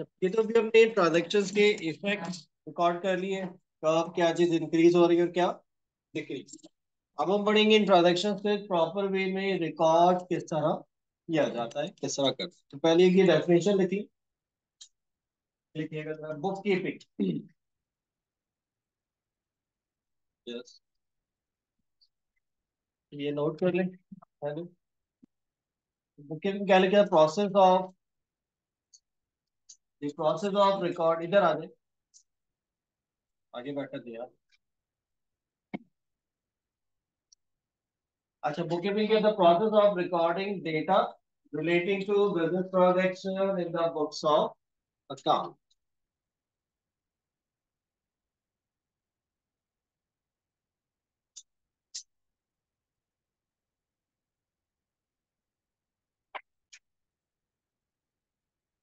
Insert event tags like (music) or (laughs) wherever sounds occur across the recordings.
ये तो भी हमने ट्रांजेक्शन के इफ़ेक्ट रिकॉर्ड कर लिए कब क्या चीज़ इंक्रीज हो रही है और क्या डिक्रीज अब हम पढ़ेंगे इन ट्रांजेक्शन से प्रॉपर वे में रिकॉर्ड किस तरह किया जाता है, किस तरह कर तो पहले ये डेफिनेशन लिखी। लिखिएगा बुक कीपिंग यस ये नोट कर लें बुक कीपिंग क्या लिखा process of process of record इधर आ जाए। आगे बैठा दिया। अच्छा बुककीपिंग के the process of recording data relating to business transaction in the books of account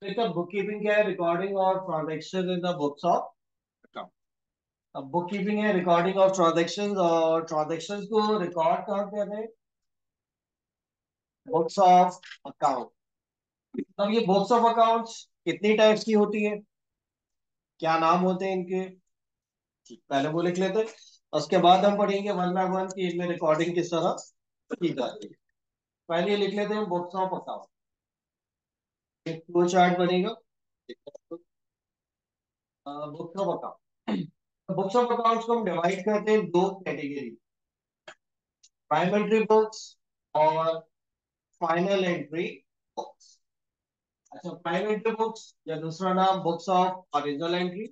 bookkeeping क्या है recording of transaction in the books of अब बुक कीपिंग है रिकॉर्डिंग ऑफ़ ट्रांजेक्शन और ट्रांजेक्शन को रिकॉर्ड कहाँ करते हैं? बुक्स ऑफ़ अकाउंट अब ये बुक्स ऑफ़ अकाउंट्स कितनी टाइप्स की होती है? क्या नाम होते हैं इनके? पहले वो लिख लेते उसके बाद हम पढ़ेंगे वन बाय वन की इनमें रिकॉर्डिंग किस तरह की जाती है। पहले लिख लेते हैं बुक्स ऑफ़ अकाउंट एक फ्लो चार्ट बनेगा। Books of account books of accounts को हम डिवाइड करते हैं दो कैटेगरी प्राइमरी बुक्स और फाइनल एंट्री बुक्स अच्छा प्राइमरी बुक्स या दूसरा नाम बुक्स ऑफ़ ओरिजिनल एंट्री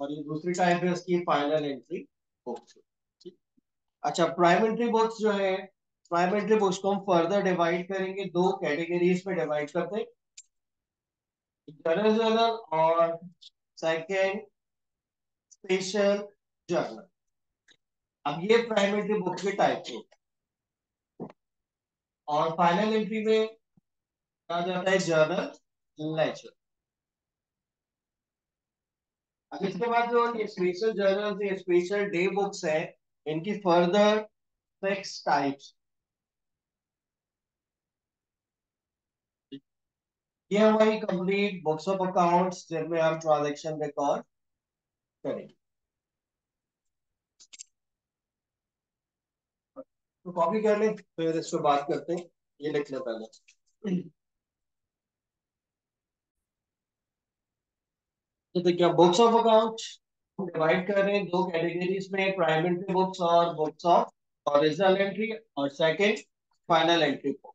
और ये दूसरी टाइप है उसकी फाइनल एंट्री बुक्स अच्छा प्राइमरी बुक्स जो है प्राइमरी बुक्स को हम फर्दर डिवाइड करेंगे, दो कैटेगरीज में डिवाइड करते हैं। जर्नल और सेकेंड स्पेशल जर्नल अब ये बुक के टाइप हो और फाइनल एंट्री में कहा जाता है? जर्नल लेजर अब इसके बाद जो special journal special day books है, इनकी फर्दर सिक्स टाइप्स ये हमारी कंप्लीट बुक्स ऑफ़ अकाउंट्स जिनमें हम ट्रांजेक्शन रिकॉर्ड करेंगे। तो कॉपी कर ले, फिर इसको बात करते हैं। ये लिख ले पहले। तो देखिए बुक्स ऑफ़ अकाउंट डिवाइड कर रहे हैं दो कैटेगरीज में प्राइमरी बुक्स और बुक्स ऑफ़ ओरिजिनल एंट्री और second final entry book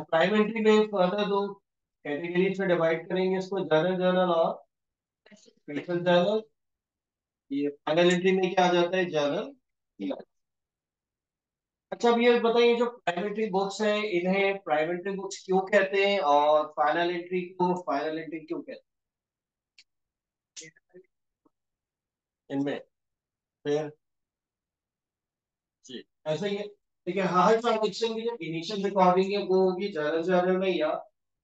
primary में फर्दर दो कैटेगरीज में डिवाइड करेंगे इसको जनरल जर्नल और स्पेशल जर्नल ये फाइनल एंट्री में क्या आ जाता है जर्नल अच्छा अब ये बताइए, जो प्राइमरी बुक्स हैं, इन्हें प्राइमरी बुक्स क्यों कहते हैं और फाइनल एंट्री को फाइनल एंट्री क्यों कहते हैं? इनमें, फिर? जी, ऐसा ही है। है हर ट्रांजेक्शन की जो इनिशियल रिकॉर्डिंग है, वो होगी जर्नल जर्नल में या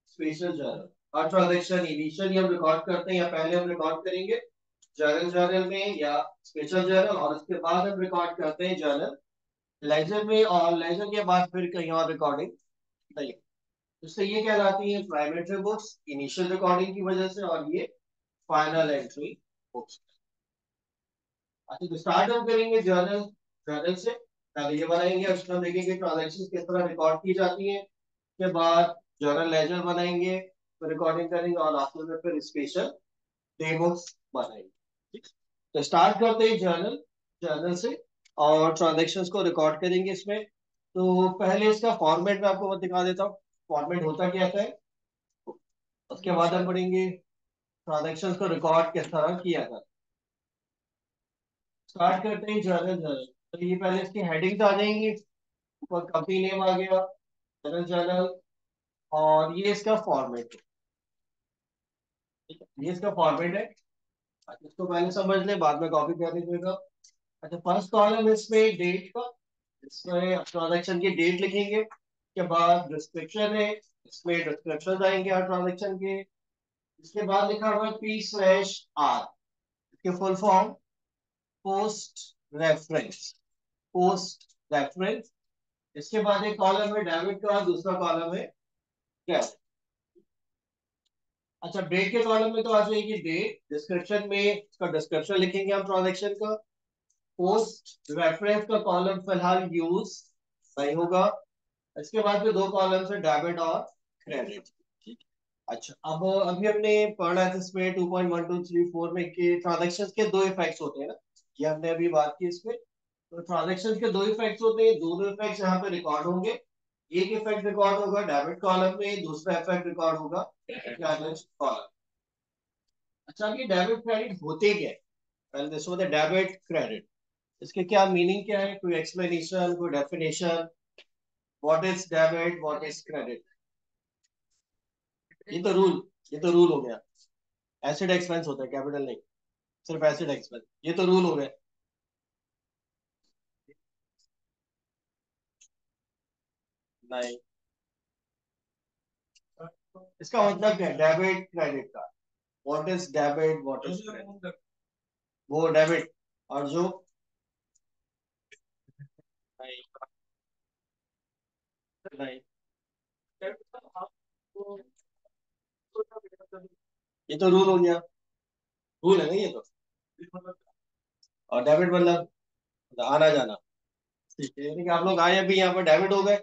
स्पेशल जर्नल हर ट्रांजेक्शन इनिशियली हम रिकॉर्ड करते हैं, या पहले हम रिकॉर्ड करेंगे जर्नल जर्नल में या स्पेशल जर्नल और उसके बाद हम रिकॉर्ड करते हैं जर्नल लेजर में, और लेजर के बाद फिर कहीं और रिकॉर्डिंग नहीं इससे ये कहलाती है प्राइमेट्री बुक्स इनिशियल रिकॉर्डिंग की वजह से, और ये फाइनल एंट्री बुक्स अच्छा तो स्टार्ट हम करेंगे जर्नल जर्नल से। पहले ये बनाएँगे उसमें हम देखेंगे ट्रांजेक्शन किस तरह रिकॉर्ड की जाती है। के बाद जर्नल लेजर बनाएँगे रिकॉर्डिंग करेंगे और आफ्टर में फिर स्पेशल डेमोस बनाएँगे। तो स्टार्ट करते हैं जर्नल जर्नल से और ट्रांजेक्शन को रिकॉर्ड करेंगे इसमें। तो पहले इसका फॉर्मेट में आपको दिखा देता हूँ। फॉर्मेट होता क्या है उसके बाद हम पढ़ेंगे ट्रांजेक्शन को रिकॉर्ड किस तरह किया जाता स्टार्ट करते हैं जर्नल जर्नल तो ये पहले इसकी हेडिंग्स आ जाएँगी ऊपर कंपनी नेम आ गया जर्नल जर्नल और ये इसका फॉर्मेट है। ये इसका फॉर्मेट है। इसको पहले समझ ले, बाद में कॉपी कर लीजिएगा। अच्छा फ़र्स्ट कॉलम इसमें डेट का इसमें ट्रांजेक्शन की डेट लिखेंगे के बाद डिस्क्रिप्शन है, इसमें डिस्क्रिप्शन आएँगे हर ट्रांजेक्शन के। इसके बाद लिखा हुआ पी स्लैश आर इसके full form post reference post reference इसके बाद एक कॉलम है डेबिट का दूसरा कॉलम है कैश अच्छा डेट के कॉलम में तो आ जाएगी डेट डिस्क्रिप्शन में इसका डिस्क्रिप्शन लिखेंगे हम ट्रांजेक्शन का. पोस्ट रेफरेंस का कॉलम फ़िलहाल यूज़ नहीं होगा. इसके बाद फिर दो कॉलम है डेबिट और क्रेडिट अच्छा अब अभी हमने पढ़ा है इसमें two point one two three four में कि ट्रांजेक्शन के दो इफेक्ट्स होते हैं ना? ये हमने अभी बात की इसमें. तो ट्रांजेक्शन के दो इफ़ेक्ट होते हैं दोनों इफेक्ट्स यहाँ पे रिकॉर्ड होंगे। एक इफ़ेक्ट रिकॉर्ड होगा डेबिट कॉलम में, दूसरा इफ़ेक्ट रिकॉर्ड होगा क्रेडिट कॉलम अच्छा ये डेबिट क्रेडिट होते क्या है? दिस वाज डेबिट क्रेडिट इसके क्या मीनिंग क्या है? कोई एक्सप्लेनेशन कोई definition what is debit what is credit ये तो रूल ये तो रूल हो गया। एसिड एक्सपेंस होता है कैपिटल नहीं। सिर्फ़ एसिड एक्सपेंस ये तो रूल हो गया। नहीं। इसका मतलब क्या डेबिट क्रेडिट का what is debit what is credit वो डेबिट और जो? नहीं। नहीं। ये तो रूल हो गया। रूल है ना ये तो? और डेबिट मतलब? आना जाना। ठीक है यानी कि आप लोग आए अभी यहाँ पर डेबिट हो गए।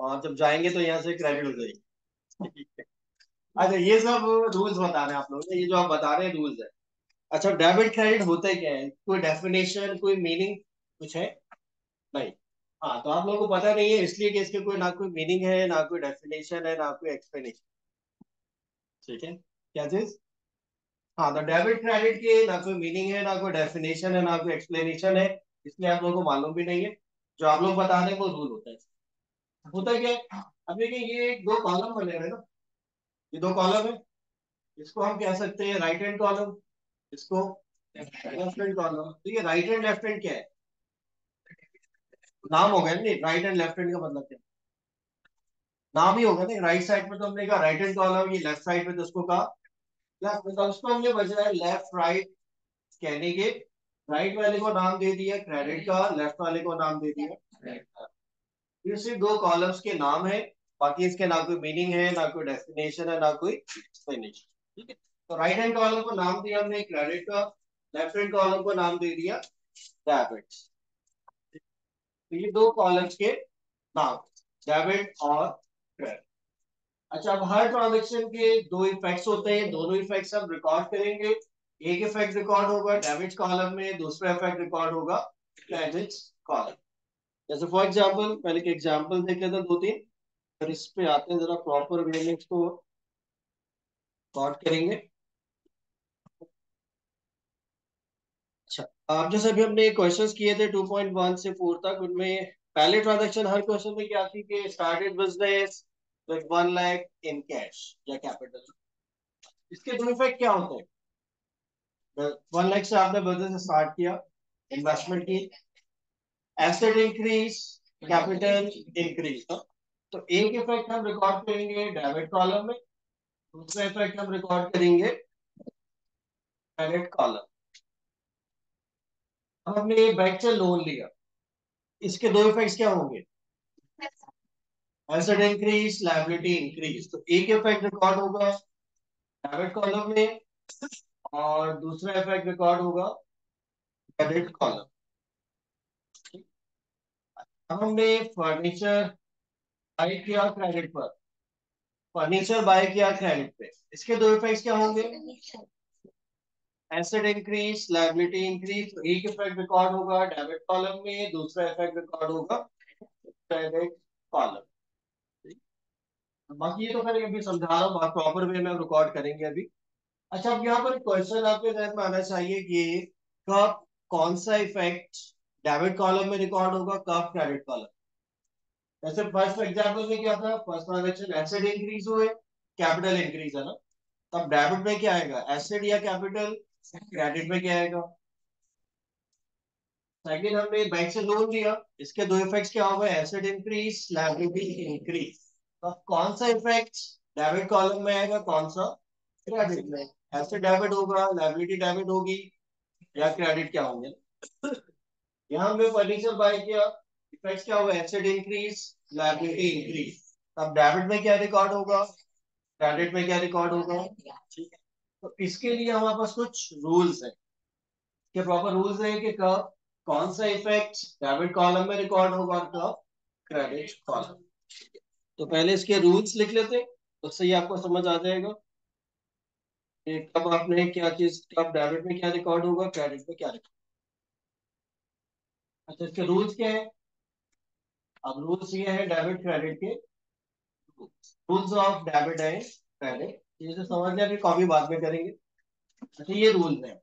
और जब जाएँगे तो यहाँ से क्रेडिट हो जाएगी। (laughs) अच्छा ये सब रूल्स बता रहे हैं आप लोग ये जो आप बता रहे हैं रूल्स है। अच्छा डेबिट क्रेडिट होता क्या है? कोई डेफिनेशन कोई मीनिंग कुछ है? नहीं। हाँ तो आप लोगों को पता नहीं है, इसलिए कि इसके कोई ना कोई मीनिंग है, ना कोई डेफिनेशन है, ना कोई एक्सप्लेनेशन ठीक है? क्या चीज़? हाँ तो डेबिट क्रेडिट की ना कोई मीनिंग है, ना कोई डेफिनेशन है, ना कोई एक्सप्लेनेशन है, इसलिए आप लोगों को मालूम भी नहीं है। जो आप लोग बता रहे हैं वो रूल होता है। होता क्या है? अब देखिए, ये दो कॉलम बने हुए ना। ये दो कॉलम है। इसको हम कह सकते हैं राइट हैंड कॉलम इसको लेफ़्ट हैंड कॉलम तो ये राइट हैंड लेफ़्ट हैंड क्या है? नाम हो गया नहीं राइट एंड लेफ़्ट हैंड का मतलब क्या नाम ही होगा ना राइट साइड पे तो हमने कहा राइट हैंड कॉलम ये लेफ़्ट साइड पे तो उसको कहा। लेफ़्ट तो उसको हम ये है लेफ़्ट राइट कहने के। राइट वाले को नाम दे दिया क्रेडिट का। लेफ़्ट वाले को नाम दे दिया। ये सिर्फ़ दो कॉलम्स के नाम है, बाकी इसके ना कोई मीनिंग है, ना कोई डेस्टिनेशन है, ना कोई ठीक है? तो राइट हैंड कॉलम को नाम दिया हमने क्रेडिट का लेफ़्ट हैंड कॉलम को नाम दे दिया डेबिट तो ये दो कॉलम्स के नाम डेबिट और क्रेडिट अच्छा अब हर ट्रांजेक्शन के दो इफेक्ट्स होते हैं, दोनों इफेक्ट्स हम रिकॉर्ड करेंगे। एक इफ़ेक्ट रिकॉर्ड होगा डेबिट कॉलम में, दूसरा इफ़ेक्ट रिकॉर्ड होगा क्रेडिट कॉलम जैसे फॉर एग्ज़ाम्पल पहले के एग्जांपल देख लेते दो तीन फिर इस पे आते हैं जरा प्रॉपर वे में इसको रिकॉर्ड करेंगे। अच्छा आप जैसे अभी हमने क्वेश्चंस किए थे 2.1 से 4 तक, उनमें पहले ट्रांजैक्शन हर क्वेश्चन में क्या थी कि started business with one lakh in cash या कैपिटल इसके दो इफ़ेक्ट क्या होते हैं? वन लाख से आपने बिज़नेस स्टार्ट किया इन्वेस्टमेंट की। एसेट इंक्रीज कैपिटल इंक्रीज तो एक इफ़ेक्ट हम रिकॉर्ड करेंगे डेबिट कॉलम में दूसरा इफ़ेक्ट हम रिकॉर्ड करेंगे क्रेडिट कॉलम अब हमने बैंक से लोन लिया। इसके दो इफेक्ट्स क्या होंगे? एसेट इंक्रीज लाइबिलिटी इंक्रीज तो एक इफ़ेक्ट रिकॉर्ड होगा डेबिट कॉलम में और दूसरा इफ़ेक्ट रिकॉर्ड होगा क्रेडिट कॉलम हमने फर्नीचर बाय किया क्रेडिट पर। फर्नीचर बाय किया क्रेडिट पे। इसके दो इफेक्ट्स क्या होंगे? एसेट इंक्रीज लाइबिलिटी इंक्रीज तो एक इफ़ेक्ट रिकॉर्ड होगा डेबिट कॉलम में, दूसरा इफ़ेक्ट रिकॉर्ड होगा क्रेडिट कॉलम बाकी ये तो फिर अभी समझा रहा हूँ प्रॉपर वे में रिकॉर्ड करेंगे अभी। अच्छा अब यहाँ पर क्वेश्चन आपके जहन में आना चाहिए कि कब, कौन सा इफ़ेक्ट डेबिट कॉलम में रिकॉर्ड होगा कब क्रेडिट कॉलम। जैसे फ़र्स्ट एग्ज़ाम्पल में क्या था, फ़र्स्ट ट्रांजेक्शन एसेट इंक्रीज हुए, कैपिटल इंक्रीज है ना, तब डेबिट में क्या आएगा? एसेट या कैपिटल, क्रेडिट में क्या आएगा? सेकंड हमने बैंक से लोन लिया, इसके दो इफेक्ट्स क्या होगा एसेट इंक्रीज, लाइबिलिटी इंक्रीज। तो कौन सा इफ़ेक्ट डेबिट कॉलम में आएगा, कौन सा? क्रेडिट में। एसेट डेबिट होगा, लाइबिलिटी डेबिट होगी, या क्रेडिट क्या होंगे? यहाँ हमने फर्नीचर बाय किया इफ़ेक्ट क्या होगा? एसेट इंक्रीज लाइबिलिटी इंक्रीज अब डेबिट में क्या रिकॉर्ड होगा? क्रेडिट में क्या रिकॉर्ड होगा? ठीक है। तो इसके लिए हमारे पास कुछ रूल्स है। क्या प्रॉपर रूल्स है कि कब, कौन सा इफ़ेक्ट डेबिट कॉलम में रिकॉर्ड होगा और कब क्रेडिट कॉलम तो पहले इसके रूल्स लिख लेते उससे ही आपको समझ आ जाएगा कब आपने क्या चीज़, कब डेबिट में क्या रिकॉर्ड होगा क्रेडिट में क्या रिकॉर्ड अच्छा इसके रूल्स क्या है? अब रूल्स ये है डेबिट क्रेडिट के। Rules of debit and credit ये जो समझ लिया अभी कॉपी बाद में करेंगे। अच्छा ये रूल्स है।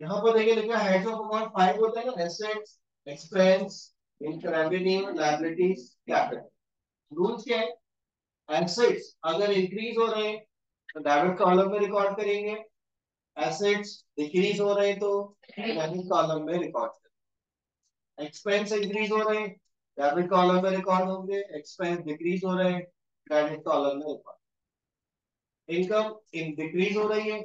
यहाँ पर देखिए लिखा हेड्स ऑफ़ अकाउंट फाइव होता है ना assets expense revenue liabilities capital rules क्या है? एसेट्स अगर इंक्रीज हो रहे हैं तो डेबिट कॉलम में रिकॉर्ड करेंगे। एसेट्स डिक्रीज हो रहे हैं तो क्रेडिट कॉलम में रिकॉर्ड करेंगे। एक्सपेंस इंक्रीज हो रहे हैं डेबिट कॉलम में रिकॉर्ड होंगे एक्सपेंस डिक्रीज हो रहे हैं क्रेडिट कॉलम में रिकॉर्ड इनकम इन डिक्रीज हो रही है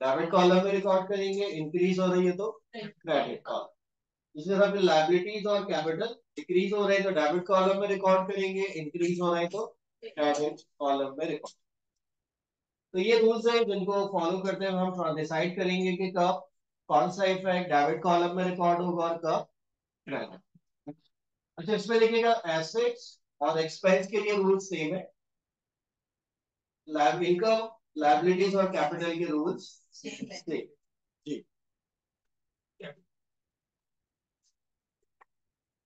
डेबिट कॉलम में रिकॉर्ड करेंगे इंक्रीज हो रही है तो क्रेडिट कॉलम इसी तरह फिर लाइबिलिटीज और कैपिटल डिक्रीज हो रहे हैं तो डेबिट कॉलम में रिकॉर्ड करेंगे इंक्रीज हो रहे हैं तो क्रेडिट कॉलम में रिकॉर्ड तो ये रूल्स है जिनको फॉलो करते हुए हम डिसाइड करेंगे कि कब, कौन सा इफ़ेक्ट डेबिट कॉलम में रिकॉर्ड होगा और कब अच्छा इसमें देखिएगा एसेट्स और एक्सपेंस के लिए रूल्स सेम है। लाइव इनकम लाइबिलिटीज और कैपिटल के रूल्स सेम जी।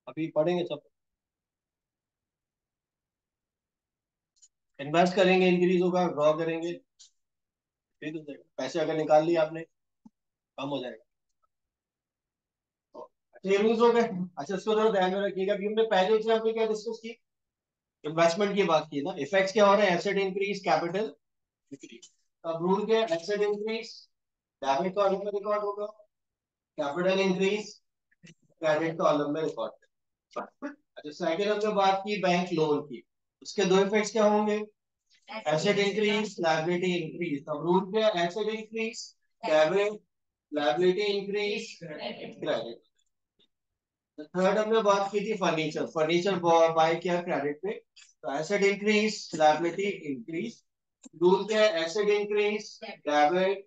अभी पढ़ेंगे सब। इन्वेस्ट करेंगे इंक्रीज होगा ड्रॉ करेंगे। ठीक हो जाएगा पैसे अगर निकाल लिए आपने कम हो जाएगा। रूल्स हो गए। अच्छा इसको थोड़ा ध्यान में रखिएगा हमने पहले हमने क्या डिस्कस की? इन्वेस्टमेंट की बात की ना। इफेक्ट्स क्या हो रहे हैं? एसेट इंक्रीज कैपिटल अब रूल क्या एसेट इंक्रीज डेबिट में रिकॉर्ड होगा। कैपिटल इंक्रीज क्रेडिट में रिकॉर्ड अच्छा सेकंड हमने बात की बैंक लोन की। उसके दो क्या होंगे? Rule क्या asset increase, debit, liability increase, credit. Third हमने बात की थी फर्नीचर फर्नीचर बाय किया क्रेडिट पे. तो asset increase liability increase rule क्या है asset increase debit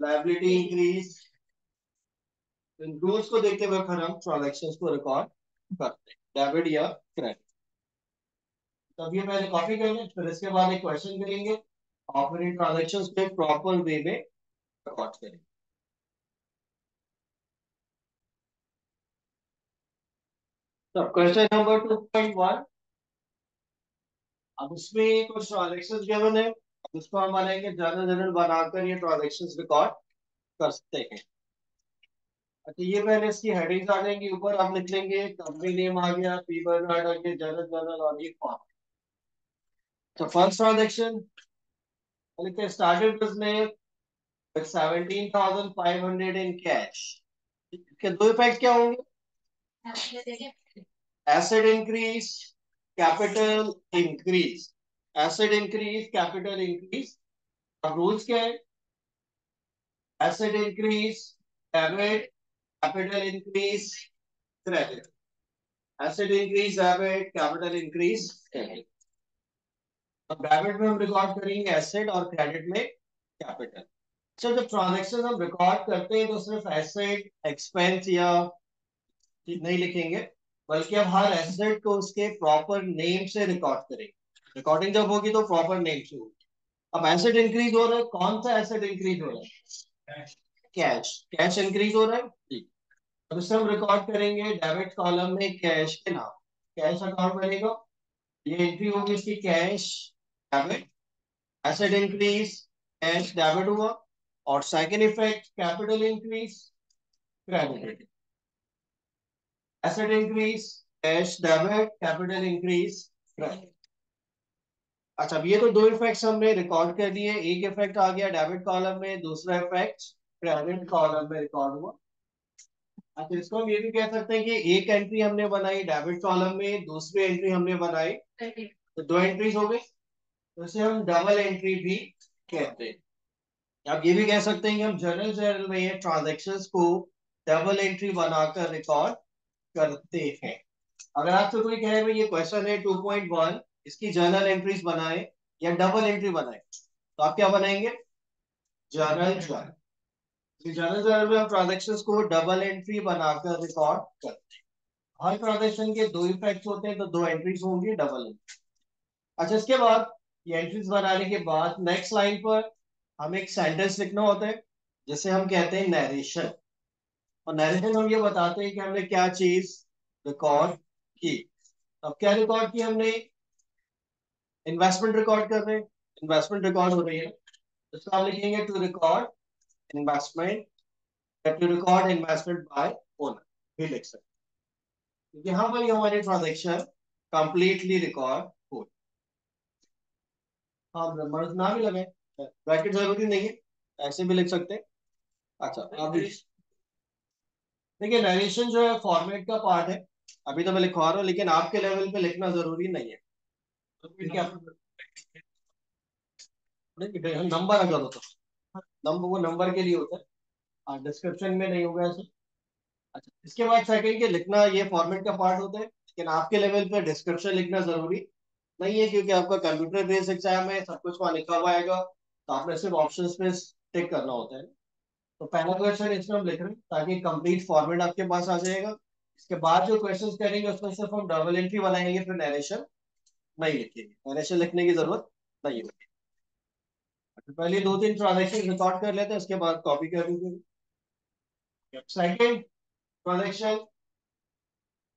liability increase rules को देखते हुए फिर हम ट्रांजेक्शंस को रिकॉर्ड करते हैं. डेबिट या क्रेडिट तो अभी पहले कॉपी करेंगे, फिर इसके बाद एक क्वेश्चन करेंगे. और ट्रांजेक्शन को प्रॉपर वे में रिकॉर्ड करेंगे. तो question number two point one अब उसमें कुछ ट्रांजेक्शन गिवन है उसको हम बनाएँगे जनरल जनरल बनाकर ये ट्रांजेक्शन रिकॉर्ड कर सकते हैं। अच्छा ये पहले इसकी हेडिंग्स आ जाएँगी ऊपर आप लिख लेंगे कंपनी नेम आ गया पी बर्नार्ड आ गया जनरल जनरल और ये form So first transaction, they started business with seventeen thousand five hundred in cash. इसके दो इफ़ेक्ट क्या होंगे? Asset increase capital increase asset increase capital increase अब रूल्स क्या है? Asset increase debit capital increase credit asset increase debit capital increase credit अब debit में हम रिकॉर्ड करेंगे एसेट और क्रेडिट में कैपिटल अच्छा जब ट्रांजेक्शन हम रिकॉर्ड करते हैं तो सिर्फ़ एसेट एक्सपेंस या नहीं लिखेंगे। बल्कि हम हर एसेट को उसके प्रॉपर नेम से रिकॉर्ड करेंगे। रिकॉर्डिंग जब होगी तो प्रॉपर नेम से होगी। अब एसेट इंक्रीज हो रहा है कौन सा एसेट इंक्रीज हो रहा है? कैश कैश इंक्रीज हो रहा है? जी। अब इससे हम रिकॉर्ड करेंगे डेबिट कॉलम में कैश के नाम। कैश अकाउंट बनेगा। ये एंट्री होगी इसकी cash debit asset increase cash debit हुआ। और second effect capital increase credit asset increase cash debit capital increase credit अच्छा ये तो दो इफेक्ट्स हमने रिकॉर्ड कर दिए। एक इफ़ेक्ट आ गया डेबिट कॉलम में, दूसरा इफ़ेक्ट क्रेडिट कॉलम में रिकॉर्ड हुआ। अच्छा इसको हम ये भी कह सकते हैं कि एक एंट्री हमने बनाई डेबिट कॉलम में, दूसरी एंट्री हमने बनाई। तो दो एंट्रीज हो गई। तो इसे हम डबल एंट्री भी कहते हैं। आप ये भी कह सकते हैं कि हम जर्नल जर्नल में ये ट्रांजेक्शन्स को डबल एंट्री बनाकर रिकॉर्ड करते हैं। अगर आपसे कोई कहे, भाई, ये क्वेश्चन है 2.1 इसकी जर्नल एंट्रीज बनाए या डबल एंट्री बनाए तो आप क्या बनाएँगे? जर्नल जर्नल जर्नल जर्नल में हम ट्रांजेक्शन को डबल एंट्री बनाकर रिकॉर्ड करते हैं। हर ट्रांजेक्शन के दो इफेक्ट्स होते हैं तो दो एंट्रीज होंगी डबल एंट्री अच्छा इसके बाद ये एंट्रीज बनाने के बाद नेक्स्ट लाइन पर हमें एक सेंटेंस लिखना होता है, जिसे हम कहते हैं नरेशन और नरेशन हम ये बताते हैं कि हमने क्या चीज़ रिकॉर्ड की। अब क्या रिकॉर्ड की हमने? इन्वेस्टमेंट रिकॉर्ड कर रहे हैं। इन्वेस्टमेंट रिकॉर्ड हो रही है। इसको हम लिखेंगे to record investment to record investment by owner भी लिख सकते यहाँ पर ये हमारी ट्रांजेक्शन कंप्लीटली रिकॉर्ड हो हाँ। मर्ज ना भी लगे ब्रैकेट ज़रूरी नहीं है। ऐसे भी लिख सकते हैं। अच्छा अब देखिए नरेशन जो है फॉर्मेट का पार्ट है। अभी तो मैं लिखवा रहा हूँ लेकिन आपके लेवल पे लिखना ज़रूरी नहीं है। नंबर अगर होता नंबर वो नंबर के लिए होता है। डिस्क्रिप्शन में नहीं होगा ऐसे। अच्छा इसके बाद सेकंड के लिखना ये फॉर्मेट का पार्ट होता है लेकिन आपके लेवल पे डिस्क्रिप्शन लिखना ज़रूरी नहीं है क्योंकि आपका कंप्यूटर बेस्ड एग्ज़ाम है सब कुछ वहाँ लिखा हुआ आएगा तो आपने सिर्फ़ ऑप्शन पे टिक करना होता है। तो पहला क्वेश्चन इसमें हम लिख रहे हैं ताकि कंप्लीट फॉर्मेट आपके पास आ जाएगा। इसके बाद जो क्वेश्चंस करेंगे उसमें सिर्फ़ हम डबल एंट्री बनाएँगे फिर नरेशन नहीं लिखेंगे। नरेशन लिखने की ज़रूरत नहीं होगी तो पहले दो तीन ट्रांजेक्शन रिकॉर्ड कर लेते हैं उसके बाद कॉपी कर सेकेंड ट्रांजेक्शन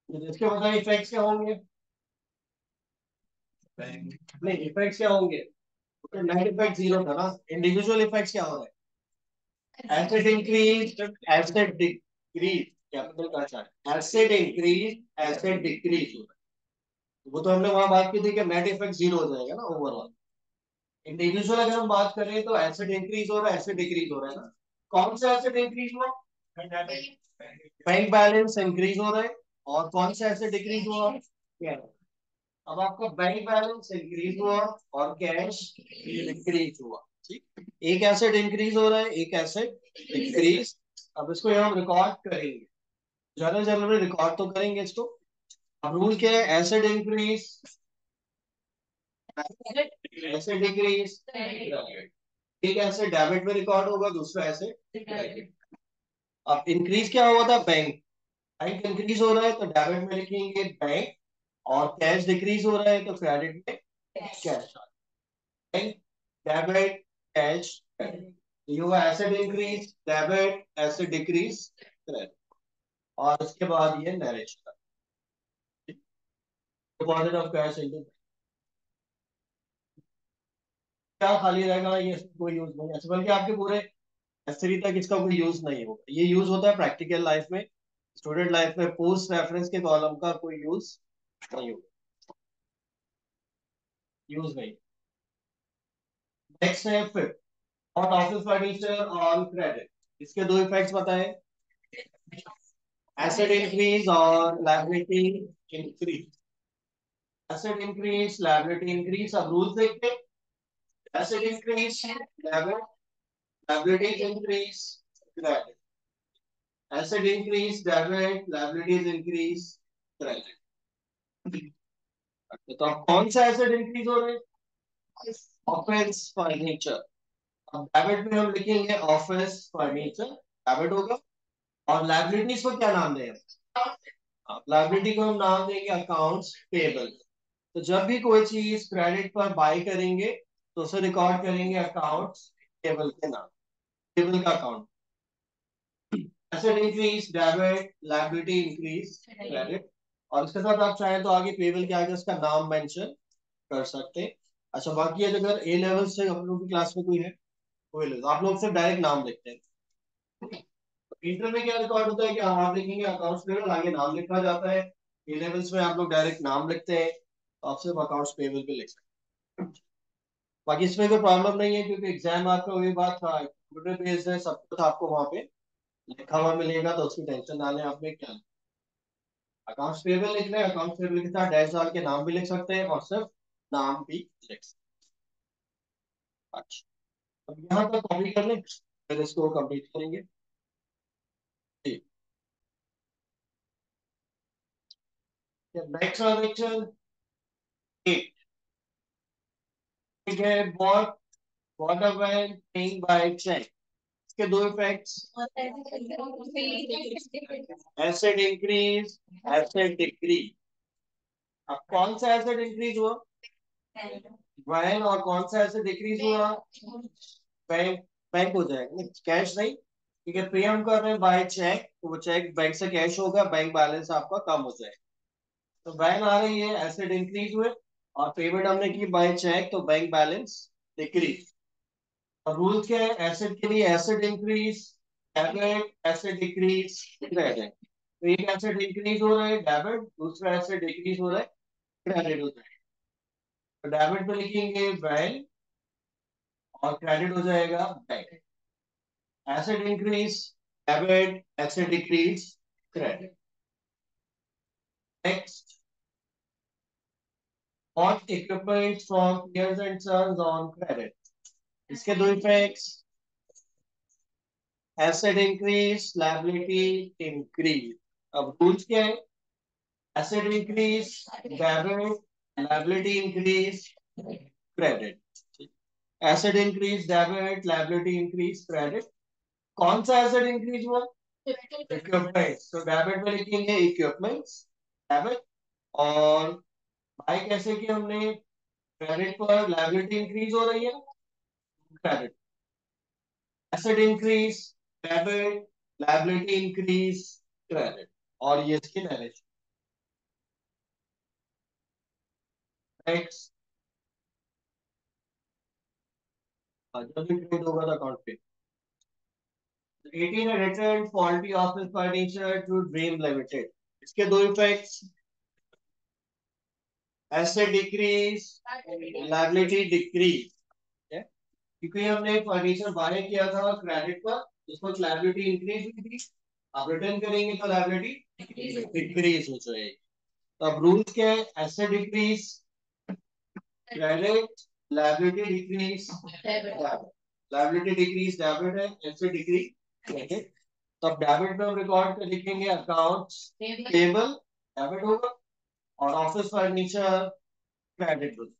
जिसके बताए इफेक्ट्स क्या होंगे? नहीं इफेक्ट्स क्या होंगे? नेट इफ़ेक्ट ज़ीरो था ना। इंडिविजुअल इफेक्ट्स क्या हो रहे हैं? Asset increase asset decrease capital का chart asset increase asset decrease वो तो हमने वहाँ बात की थी कि नेट इफ़ेक्ट ज़ीरो हो जाएगा ना ओवरऑल इंडिविजुअल अगर हम बात करें तो एसिड इंक्रीज हो रहा है एसिड डिक्रीज हो रहा है ना। कौन सा एसेट इंक्रीज हुआ? बैंक बैलेंस इंक्रीज हो रहा है। और कौन सा एसेट डिक्रीज हुआ? अब आपका बैंक बैलेंस इंक्रीज हुआ और कैश डिक्रीज हुआ। ठीक? एक एसेट इंक्रीज हो रहा है, एक एसेट डिक्रीज अब इसको हम रिकॉर्ड करेंगे। जनरल जनरल रिकॉर्ड तो करेंगे इसको। अब रूल क्या है? एसेट इंक्रीज एसेट डिक्रीज एक एसेट डेबिट में रिकॉर्ड होगा, दूसरा एसेट अब इंक्रीज क्या हुआ था? बैंक बैंक इंक्रीज हो रहा है तो डेबिट में लिखेंगे बैंक और कैश डिक्रीज हो रहा है तो क्रेडिट में cash bank debit cash you asset increase, debit asset decrease, credit. और उसके बाद ये narration deposit of cash into क्या खाली रहेगा? ये कोई यूज़ नहीं है। बल्कि आपके पूरे थ्री तक इसका कोई यूज़ नहीं होगा। ये यूज़ होता है प्रैक्टिकल लाइफ में। स्टूडेंट लाइफ में पोस्ट रेफरेंस के कॉलम का कोई यूज़ नहीं होगा। यूज़ नहीं। नेक्स्ट है फिर और ऑफ़िस फर्नीचर ऑन क्रेडिट इसके दो इफेक्ट्स बताए. एसेट इंक्रीज और liability increase asset increase liability increase अब रूल्स देखते asset increase liability increase credit asset increase debit liabilities increase credit तो कौन सा एसेट इंक्रीज हो रहे हैं? ऑफ़िस फर्नीचर डेबिट में हम लिखेंगे ऑफ़िस फर्नीचर डेबिट होगा. और लाइबिलिटीज को क्या नाम देंगे? लाइबिलिटी को हम नाम देंगे अकाउंट्स पेबल तो जब भी कोई चीज़ क्रेडिट पर बाय करेंगे तो उसे रिकॉर्ड करेंगे अकाउंट्स पेबल के नाम. पेबल का account asset increase debit liability increase credit और इसके साथ आप चाहें तो आगे पेबल के आगे उसका नाम मेंशन कर सकते हैं. अच्छा बाकी अगर ए लेवल से हम लोग की क्लास में कोई है? कोई तो आप लोग सिर्फ़ डायरेक्ट नाम लिखते हैं। इंटर में क्या रिकॉर्ड होता है कि आप लिखेंगे अकाउंट्स पेबल आगे नाम लिखा जाता है। ए लेवल्स में आप लोग डायरेक्ट नाम लिखते हैं तो आप सिर्फ़ अकाउंट्स पेबल पे लिख सकते हैं। बाकी इसमें कोई प्रॉब्लम नहीं है, क्योंकि एग्ज़ाम आपका वही बात था कंप्यूटर बेस्ड है, सब कुछ आपको वहाँ पे लिखा हुआ मिलेगा तो उसकी टेंशन ना लें आप में क्या। अकाउंट्स पेबल लिख रहे हैं अकाउंट्स पेबल के साथ डैश डाल के नाम भी लिख सकते हैं, और सिर्फ़ नाम भी लिख सकते अच्छा। अब यहाँ तक कॉपी कर लें, फिर इसको कंप्लीट करेंगे। इसके दो effects asset increase asset decrease अब कौन सा एसेट इंक्रीज हुआ? वैन और कौन सा एसेट डिक्रीज हुआ बैंक बैंक हो जाएगा कैश नहीं। ठीक है पे हम कर रहे बाय चेक तो वो चेक बैंक से कैश होगा बैंक बैलेंस आपका कम हो जाएगा तो बैंक आ रही है एसेट इंक्रीज हुए, और पेमेंट हमने की बाय चेक तो बैंक बैलेंस डिक्रीज और रूल क्या है? एसेट के लिए asset increase debit asset decrease credit तो एक एसेट इंक्रीज हो रहा है डेबिट दूसरा एसेट डिक्रीज हो रहा है क्रेडिट हो जाएगा तो डेबिट पे लिखेंगे बैंक और क्रेडिट हो जाएगा bank asset increase debit asset decrease credit next bought equipment from peers and sons on credit. इसके दो effects asset increase liability increase अब रूल्स क्या है? Asset increase debit liability increase credit asset increase debit liability increase credit कौन सा asset increase हुआ equipment तो debit में लिखेंगे इक्विपमेंट्स डेबिट और बाय कैसे कि हमने? क्रेडिट पर लाइबिलिटी इंक्रीज हो रही है credit asset increase debit liability increase credit और ये इसकी नरेशन नेक्स्ट जब ट्रेड होगा था अकाउंट पे। 18 returned faulty office furniture to Dream Limited. इसके दो effects asset decrease liability decrease क्योंकि हमने फर्नीचर बाय किया था क्रेडिट पर उसको लाइबिलिटी इंक्रीज हुई थी। आप रिटर्न करेंगे तो लाइबिलिटी डिक्रीज हो जाएगी। तो अब रूल्स क्या है? Asset decrease credit liability decrease liability decrease debit है एसेट डिक्रीज क्रेडिट तो अब डेबिट में हम रिकॉर्ड कर लिखेंगे अकाउंट्स पेबल डेबिट होगा, और ऑफ़िस फर्नीचर क्रेडिट होगा।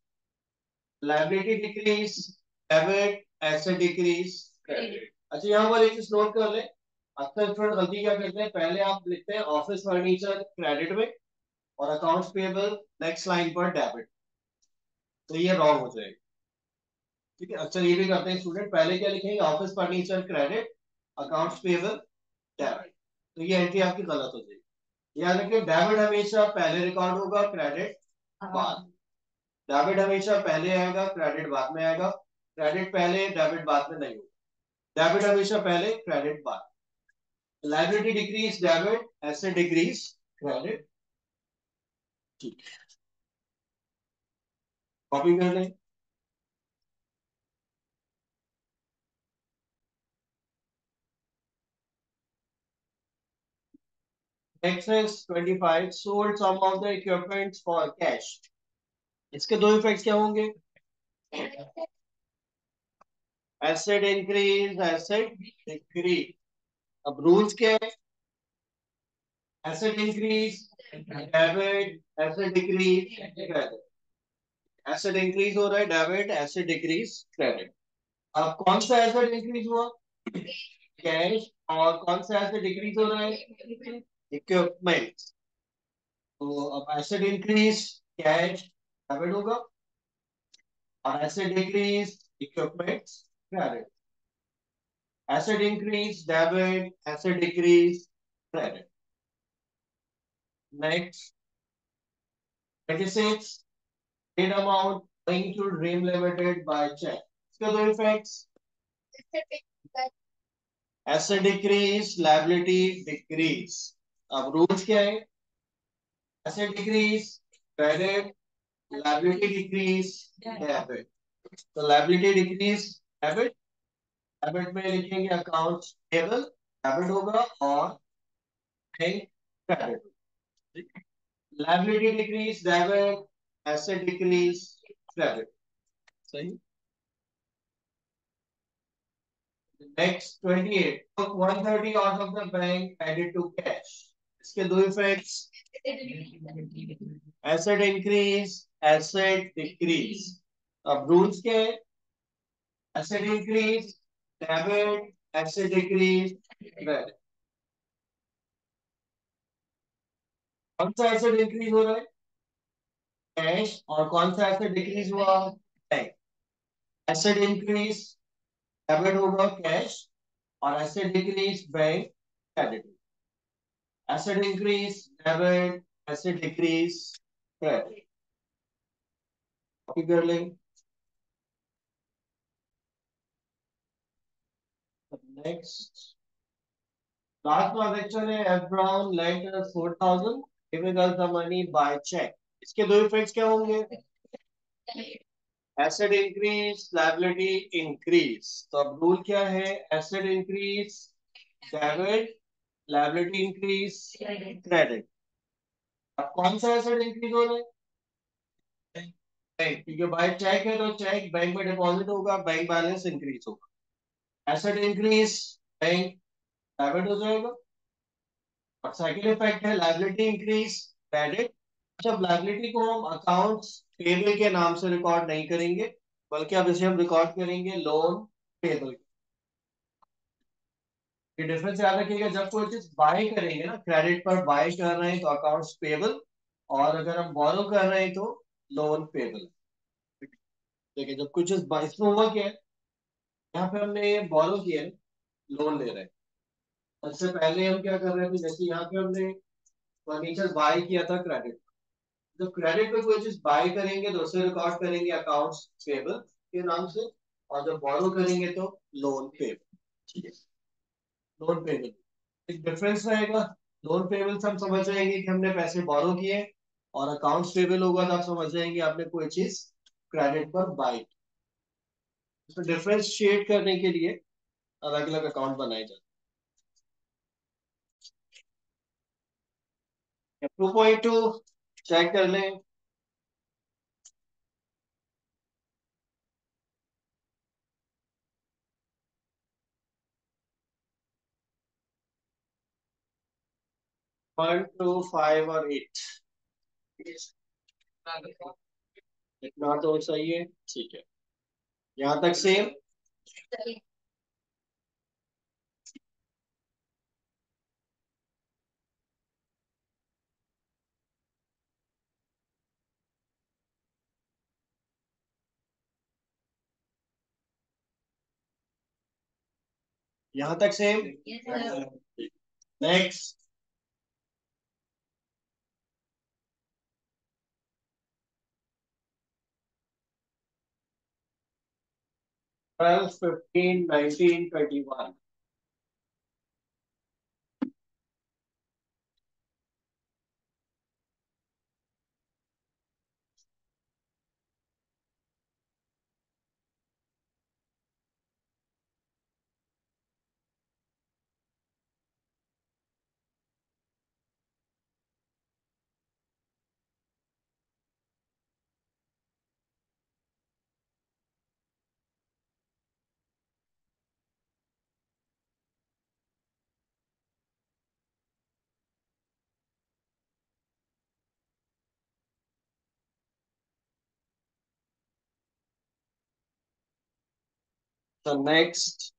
Liability decrease debit asset decrease credit अच्छा यहाँ पर एक चीज़ नोट कर ले। अक्सर स्टूडेंट गलती क्या करते हैं? पहले आप लिखते हैं ऑफ़िस फर्नीचर क्रेडिट में, और अकाउंट्स पेबल नेक्स्ट लाइन पर डेबिट तो ये रॉन्ग हो जाएगा। ठीक है? अक्सर ये भी करते हैं स्टूडेंट पहले क्या लिखेंगे? Office furniture credit accounts payable debit तो ये एंट्री आपकी गलत हो जाएगी। याद रखिए डेबिट हमेशा पहले रिकॉर्ड होगा क्रेडिट बाद। डेबिट हमेशा पहले आएगा क्रेडिट बाद में आएगा। क्रेडिट पहले डेबिट बाद में नहीं होगा। डेबिट हमेशा पहले क्रेडिट बाद। Liability decrease debit asset decrease credit ठीक। कॉपी कर लें। Express 25 sold some of the equipments for cash. इसके दो इफेक्ट्स क्या होंगे? एसेट इंक्रीज एसेट डिक्रीज अब रूल्स क्या है? Asset increase debit asset decrease asset increase हो रहा है डेबिट एसिड डिक्रीज क्रेडिट अब कौन सा एसिड इंक्रीज हुआ? कैश और कौन सा एसेट डिक्रीज हो रहा है? इक्विपमेंट तो अब एसेट इंक्रीज कैश डेबिट होगा। और asset decrease equipment credit asset increase debit asset decrease credit next 26 paid amount going to Dream Limited by check. इसके दो effects asset decrease liability decrease अब रूल्स क्या है asset decrease credit liability decrease debit तो liability decrease debit debit में लिखेंगे accounts payable debit होगा और bank credit liability decrease debit asset सही। Next 28 took 130 out of the bank added to cash. इसके दो effects asset increase asset decrease अब rules के asset increase debit asset decrease credit कौन सा एसिड इंक्रीज हो रहा है कैश और कौन सा एसिड डिक्रीज हुआ? बैंक एसिड इंक्रीज डेबिट होगा कैश और asset decrease bank credit asset increase debit asset decrease credit copy कर लेंगे next. Last transaction F Brown lent us 4000 giving us the money by check. इसके दो effects क्या होंगे? Asset increase liability increase तो अब रूल क्या है? Asset increase debit liability increase credit अब कौन सा एसेट इंक्रीज हो रहा है क्योंकि बाय चेक है तो चेक बैंक में डिपॉजिट होगा बैंक बैलेंस इंक्रीज होगा. एसेट इंक्रीज बैंक डेबिट हो जाएगा. और सेकंड इफ़ेक्ट है लाइबिलिटी इंक्रीज क्रेडिट जब लाइबिलिटी को हम अकाउंट्स पेबल के नाम से रिकॉर्ड नहीं करेंगे, बल्कि अब इसे हम रिकॉर्ड करेंगे लोन पेबल ये डिफरेंस याद रखिएगा, जब कोई चीज़ बाय करेंगे ना क्रेडिट पर बाय कर रहे हैं तो अकाउंट्स पेबल और अगर हम बोरो कर रहे हैं तो लोन पेबल देखिए, जब कुछ चीज़ इसमें हुआ क्या है? यहाँ पे हमने बोरो किया है लोन ले रहे हैं। उससे पहले हम क्या कर रहे थे जैसे यहाँ पे हमने फर्नीचर बाय किया था क्रेडिट जब क्रेडिट पे कोई चीज़ बाय करेंगे तो उसे रिकॉर्ड करेंगे अकाउंट्स पेबल के नाम से, और जब बोरो करेंगे तो लोन पेबल ठीक है। लोन पेबल एक डिफरेंस रहेगा। लोन पेबल से हम समझ जाएँगे कि हमने पैसे बोरो किए, और अकाउंट्स पेबल होगा तो आप समझ जाएँगे आपने कोई चीज़ क्रेडिट पर बाय इसमें डिफरेंशिएट करने के लिए अलग अलग अकाउंट बनाए जाते टू पॉइंट टू चेक कर लें। वन टू फाइव और एट इतना तो सही है। ठीक है। यहाँ तक सेम यहाँ तक same next twelve fifteen nineteen twenty one So next.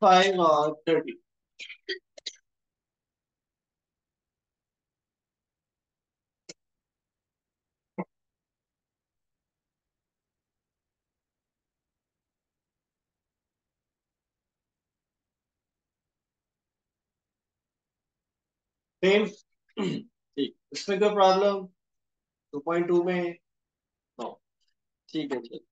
Five or thirty. Same ठीक (clears throat) इसमें क्या प्रॉब्लम टू पॉइंट टू में? नो ठीक है, ठीक।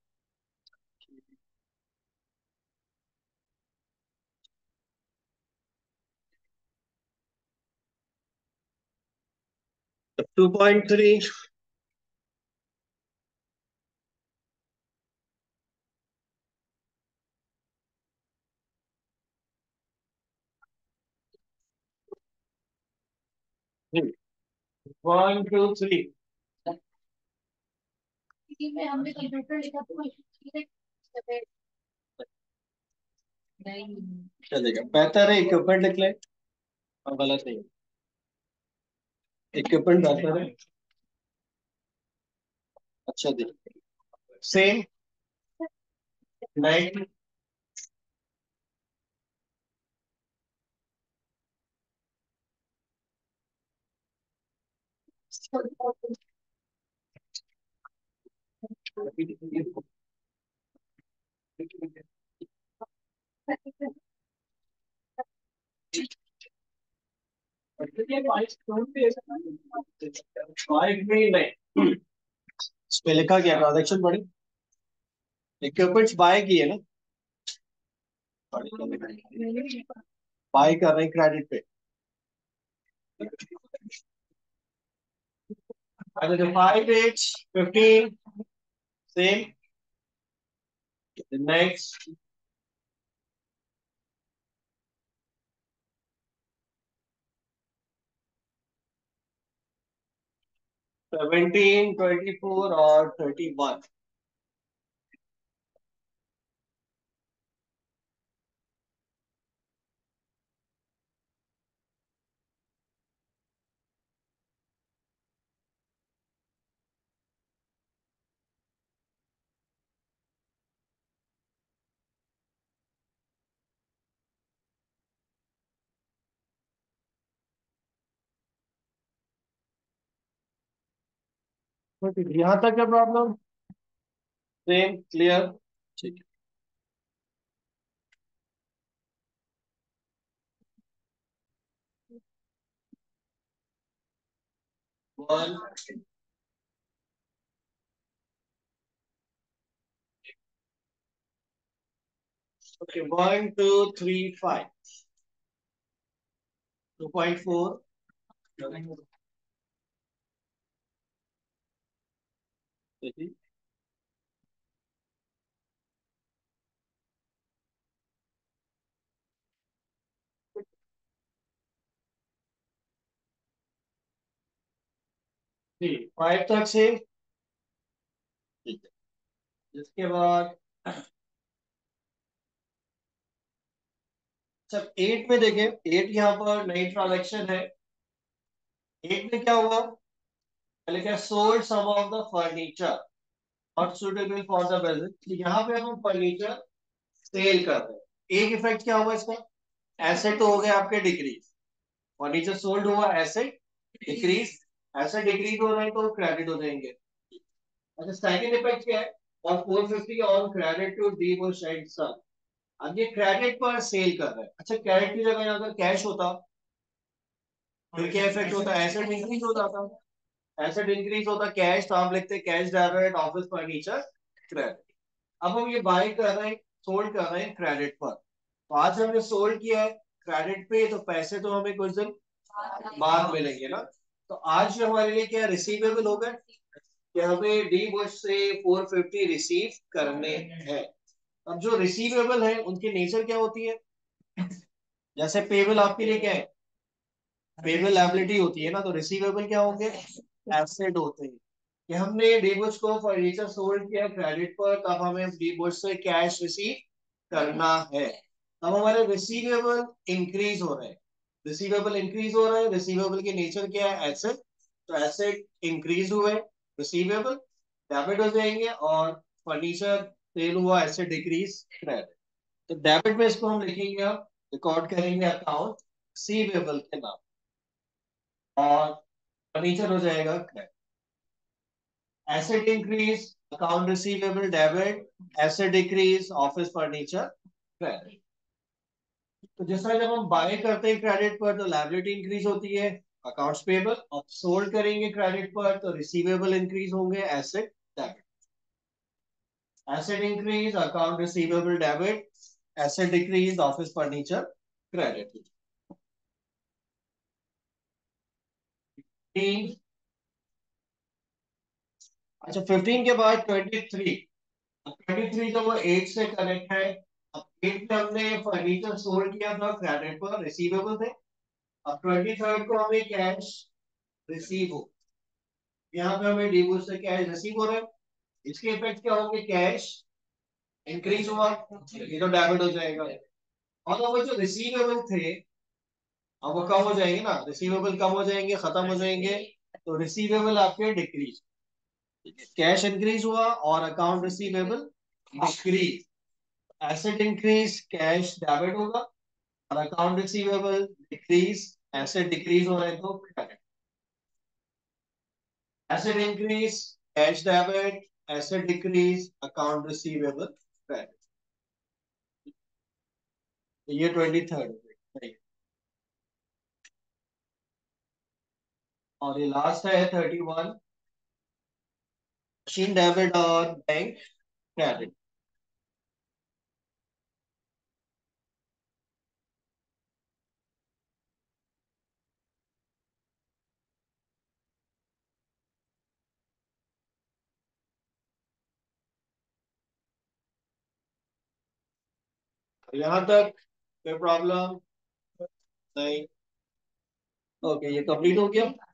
टू पॉइंट थ्री चलेगा। बेहतर है इक्विपमेंट लिख लें। गलत नहीं इक्विपमेंट बेहतर है। अच्छा देखिए सेम नाइन इसमें लिखा गया ट्रांजेक्शन बड़ी। इक्विपमेंट्स बाय किए ना? बाय कर रहे हैं क्रेडिट पे। And the 5, it 15, same. The next. Seventeen, twenty-four, or thirty-one. यहाँ तक क्या प्रॉब्लम? सेम क्लियर ठीक है। Okay one two three five two point four five तक से ठीक है। जिसके बाद सब एट में देखें एट यहाँ पर नई ट्रांजेक्शन है। एट में क्या हुआ? क्या sold some of the furniture not suitable for the business यहाँ पे हम फर्नीचर सेल कर रहे हैं। एक इफ़ेक्ट क्या हुआ इसका? एसेट तो हो गया आपके डिक्रीज फर्नीचर सोल्ड हुआ एसेट डिक्रीज एसेट डिक्रीज हो रहे हैं तो क्रेडिट हो जाएँगे। अच्छा सेकंड इफ़ेक्ट क्या है? और 450 ऑन क्रेडिट टू डी वो शेड सन अब ये क्रेडिट पर सेल कर रहे हैं। अच्छा क्रेडिट की जगह अगर कैश होता फिर क्या इफ़ेक्ट होता? एसेट इंक्रीज हो जाता। एसेट इंक्रीज होता कैश तो आप लिखते cash debit office furniture credit अब हम ये बाय कर रहे हैं सोल्ड कर रहे हैं क्रेडिट पर. तो आज हमने सोल्ड किया है क्रेडिट पे तो पैसे तो हमें कुछ दिन बाद मिलेंगे ना? तो आज हमारे लिए क्या रिसीवेबल होगा कि हमें डी बुश से 450 रिसीव करने हैं. अब जो रिसीवेबल है, उनकी नेचर क्या होती है? जैसे पेबल आपके लिए क्या है? पेबल एबिलिटी होती है ना तो रिसीवेबल क्या होंगे? एसेट होते हैं। कि हमने डीबुश को फर्नीचर सोल्ड किया क्रेडिट पर, तब हमें डीबुश से कैश रिसीव करना है। तब हमारे रिसीवेबल इंक्रीज हो रहे हैं। रिसीवेबल इंक्रीज हो रहा है रिसीवेबल की नेचर क्या है? एसेट तो एसेट इंक्रीज हुए रिसीवेबल डेबिट हो जाएँगे और फर्नीचर सेल हुआ ऐसे डिक्रीज क्रेडिट तो डेबिट में इसको हम लिखेंगे रिकॉर्ड करेंगे अकाउंट रिसीवेबल के नाम। और फर्नीचर हो जाएगा asset increase account receivable debit asset decrease office furniture credit तो जिस तरह जब हम बाय करते हैं क्रेडिट पर तो लाइबिलिटी इंक्रीज होती है अकाउंट्स पेबल अब सोल्ड करेंगे क्रेडिट पर तो रिसीवेबल इंक्रीज होंगे asset debit asset increase account receivable debit asset decrease office furniture credit अच्छा फिफ्टीन के बाद ट्वेंटी थ्री ट्वेंटी थ्री तो वो एट से कनेक्ट है. अब एट में हमने फर्नीचर सोल्ड किया था क्रेडिट पर रिसीवेबल थे अब ट्वेंटी थर्ड को हमें कैश रिसीव हो. यहाँ पे हमें डीबू से कैश रिसीव हो रहा है. इसके इफ़ेक्ट क्या होंगे? कैश इंक्रीज हुआ. ये तो डेबिट हो जाएगा. और वो जो रिसीवेबल थे अब वो कम हो जाएँगे ना रिसीवेबल कम हो जाएँगे, खत्म हो जाएँगे तो रिसीवेबल आपके डिक्रीज कैश इंक्रीज हुआ और account receivable decrease asset increase cash debit होगा और account receivable decrease asset decrease हो रहे तो credit asset increase cash debit asset decrease account receivable credit ये ट्वेंटी थर्ड और ये लास्ट है थर्टी वन मशीन डेबिट और बैंक क्रेडिट यहाँ तक कोई प्रॉब्लम नहीं. ओके ये कंप्लीट हो गया।